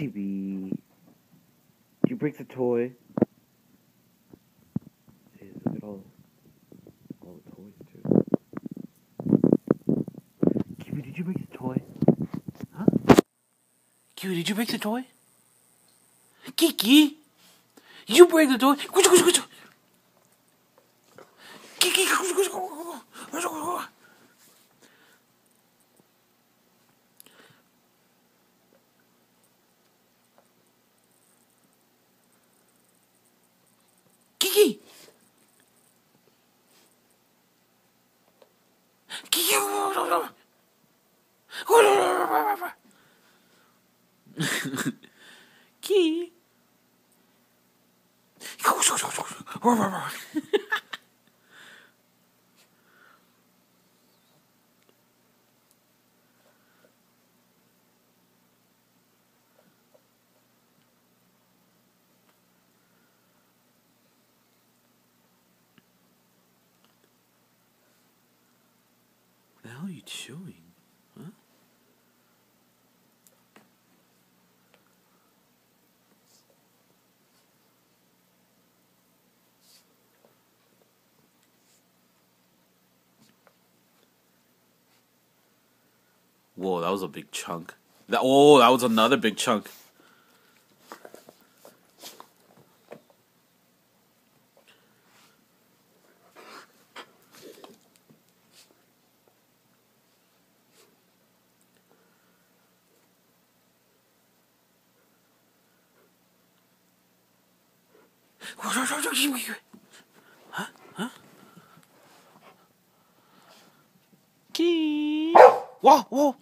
Did you break the toy? See, look at all, all the toys too. Kiwi, did you break the toy? Huh? Kiwi, did you break the toy? Kiki, you break the toy? Kiki. Kiki. Key. hell are you chewing? Huh? Whoa, that was a big chunk. That oh, that was another big chunk. Huh? Huh? Key. Whoa, whoa.